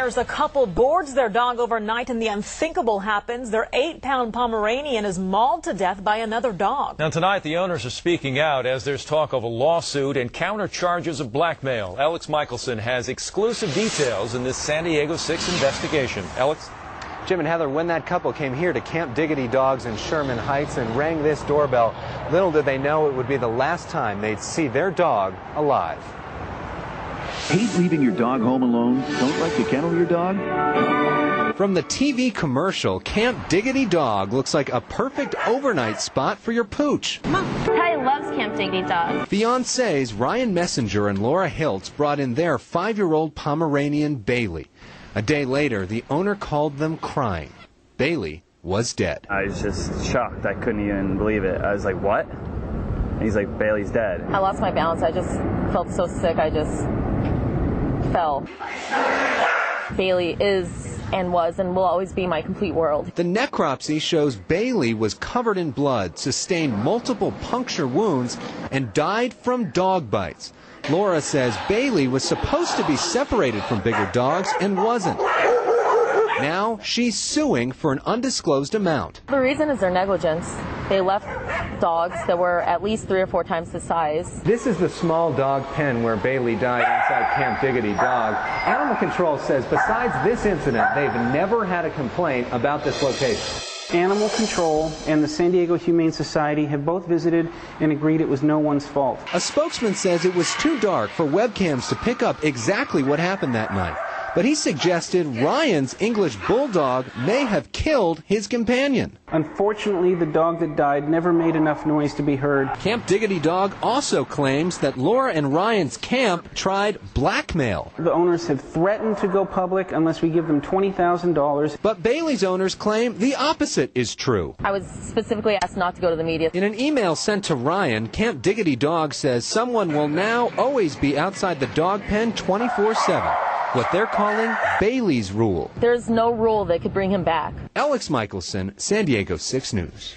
There's a couple boards their dog overnight and the unthinkable happens. Their eight pound Pomeranian is mauled to death by another dog. Now, tonight, the owners are speaking out as there's talk of a lawsuit and counter charges of blackmail. Elex Michaelson has exclusive details in this San Diego 6 investigation. Elex? Jim and Heather, when that couple came here to Camp Diggity Dogs in Sherman Heights and rang this doorbell, little did they know it would be the last time they'd see their dog alive. Hate leaving your dog home alone? Don't like to kennel your dog? From the TV commercial, Camp Diggity Dog looks like a perfect overnight spot for your pooch. Ty loves Camp Diggity Dog. Fiancés Ryan Messenger and Laura Hilts brought in their five year old Pomeranian Bailey. A day later, the owner called them crying. Bailey was dead. I was just shocked. I couldn't even believe it. I was like, what? And he's like, Bailey's dead. I lost my balance. I just felt so sick. I just fell. Bailey is and was and will always be my complete world. The necropsy shows Bailey was covered in blood, sustained multiple puncture wounds, and died from dog bites. Laura says Bailey was supposed to be separated from bigger dogs and wasn't. Now she's suing for an undisclosed amount. The reason is their negligence. They left dogs that were at least three or four times the size. This is the small dog pen where Bailey died inside Camp Diggity Dog. Animal Control says besides this incident, they've never had a complaint about this location. Animal Control and the San Diego Humane Society have both visited and agreed it was no one's fault. A spokesman says it was too dark for webcams to pick up exactly what happened that night. But he suggested Ryan's English bulldog may have killed his companion. Unfortunately, the dog that died never made enough noise to be heard. Camp Diggity Dog also claims that Laura and Ryan's camp tried blackmail. The owners have threatened to go public unless we give them $20,000. But Bailey's owners claim the opposite is true. I was specifically asked not to go to the media. In an email sent to Ryan, Camp Diggity Dog says someone will now always be outside the dog pen 24 7 what they're calling Bailey's Rule. There's no rule that could bring him back. Elex Michaelson, San Diego 6 News.